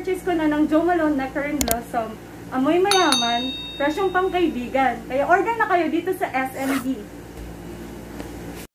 purchase ko na ng Jo Malone Nectar and Blossom. Amoy mayaman, presyong pangkaibigan. Kaya order na kayo dito sa SMB.